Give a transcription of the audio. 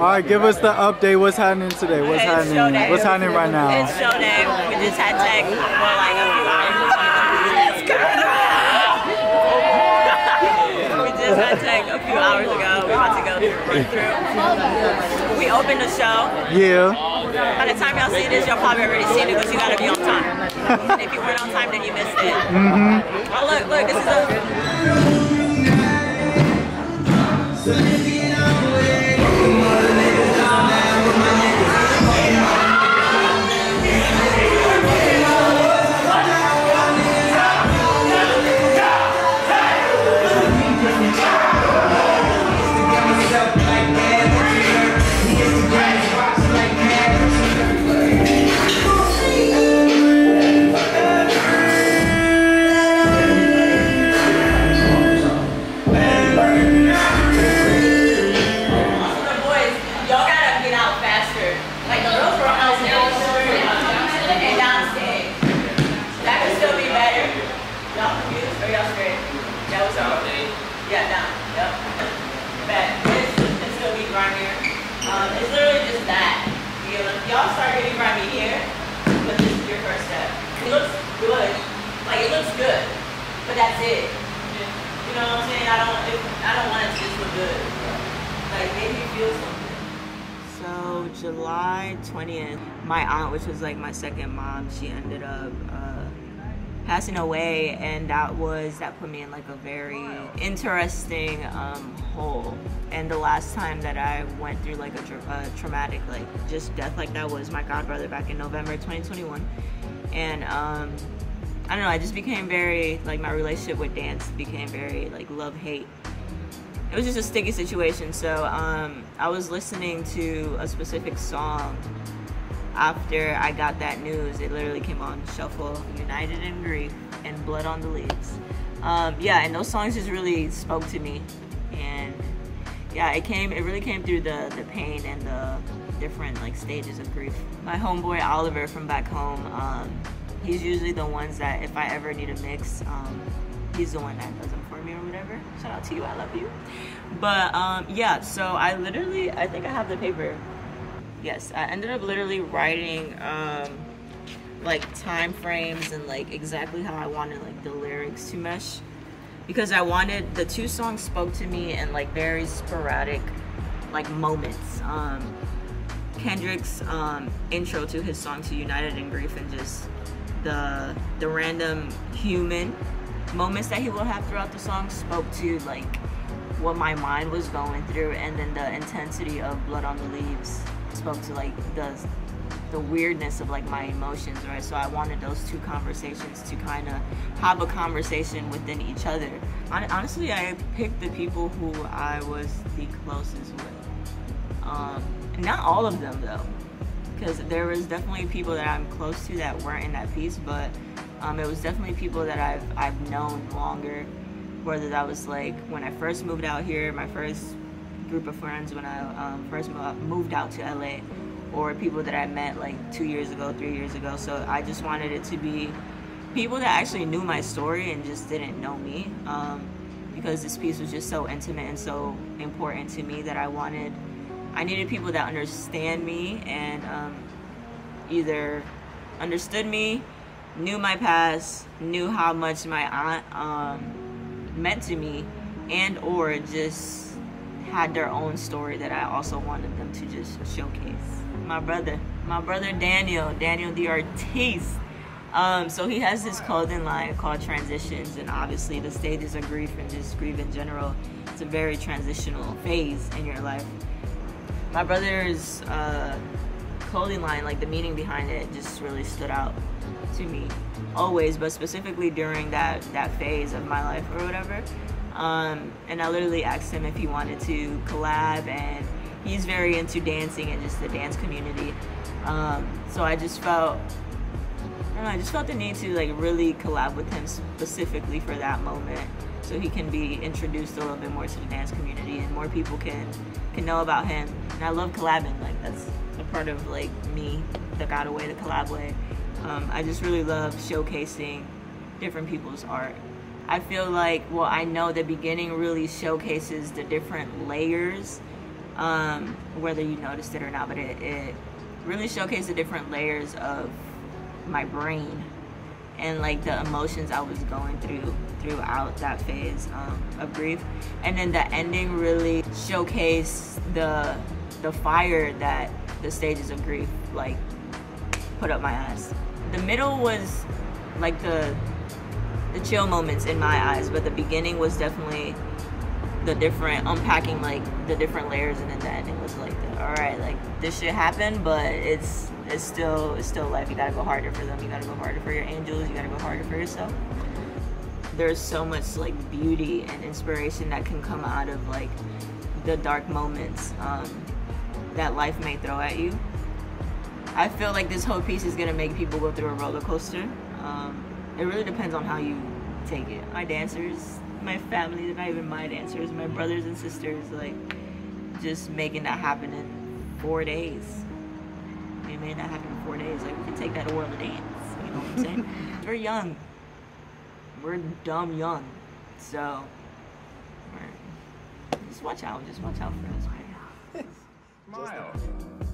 All right, give us the update. What's happening today? What's It's happening? What's happening right now? It's show day. We just had tech for like a few hours. We just had tech a few hours ago. We're about to go through, run through. We opened the show. Yeah. By the time y'all see this, y'all probably already seen it because you gotta be on time. if you weren't on time, then you missed it. Mm-hmm. Oh look, look, this is a. Um, it's literally just that. You know, y'all start getting grimy here, but this is your first step. It looks good. Like it looks good, but that's it. You know what I'm saying? I don't. It, I don't want it to just look good. Like make me feel something. So July 20th, my aunt, which was like my second mom, she ended up uh, passing away, and that was that put me in like a very interesting um, hole. And the last time that I went through like a, tra- a traumatic like just death like that was my godbrother back in November 2021, and um, I don't know. I just became very like my relationship with dance became very like love hate it was just a sticky situation. So um, I was listening to a specific song after I got that news. It literally came on shuffle, United in Grief, and Blood on the Leaves. Um, yeah, and those songs just really spoke to me, and yeah, it came. It really came through the the pain and the different like stages of grief. My homeboy Oliver from back home. Um, he's usually the ones that if I ever need a mix. Um, he's the one that does them for me or whatever. Shout out to you, I love you. But um, yeah, so I literally, I think I have the paper. Yes, I ended up literally writing um, like time frames and like exactly how I wanted like the lyrics to mesh because I wanted the two songs spoke to me in like very sporadic like moments. Um, Kendrick's um, intro to his song to United in Grief and just the the random human moments that he will have throughout the song spoke to like what my mind was going through and then the intensity of blood on the leaves spoke to like the the weirdness of like my emotions right so i wanted those two conversations to kind of have a conversation within each other Hon- honestly i picked the people who i was the closest with um not all of them though because there was definitely people that i'm close to that weren't in that piece but um, it was definitely people that I've I've known longer. Whether that was like when I first moved out here, my first group of friends when I um, first moved out to LA, or people that I met like two years ago, three years ago. So I just wanted it to be people that actually knew my story and just didn't know me, um, because this piece was just so intimate and so important to me that I wanted. I needed people that understand me and um, either understood me knew my past, knew how much my aunt um, meant to me, and or just had their own story that I also wanted them to just showcase. My brother, my brother Daniel, Daniel the artiste. Um, so he has this clothing line called Transitions, and obviously the stages of grief and just grief in general. It's a very transitional phase in your life. My brother's uh, clothing line, like the meaning behind it, just really stood out to me always but specifically during that that phase of my life or whatever um, and i literally asked him if he wanted to collab and he's very into dancing and just the dance community. Um, so i just felt I, don't know, I just felt the need to like really collab with him specifically for that moment so he can be introduced a little bit more to the dance community and more people can can know about him. And i love collabing like that's a part of like me that got away to collab way um, I just really love showcasing different people's art. I feel like, well, I know the beginning really showcases the different layers um, whether you noticed it or not, but it, it really showcased the different layers of my brain and like the emotions I was going through throughout that phase um, of grief. And then the ending really showcased the the fire that the stages of grief like put up my ass. The middle was like the the chill moments in my eyes, but the beginning was definitely the different unpacking like the different layers and then the ending was like the, all right like this shit happened but it's it's still it's still life. You gotta go harder for them. You gotta go harder for your angels. You gotta go harder for yourself. There's so much like beauty and inspiration that can come out of like the dark moments um, that life may throw at you. I feel like this whole piece is gonna make people go through a roller coaster um, it really depends on how you take it my dancers my family, they're not even my dancers, my brothers and sisters, like just making that happen in four days. It made that happen in four days. Like we can take that to World of Dance. You know what I'm saying? we're young. We're dumb young. So just watch out. Just watch out for us. Smile.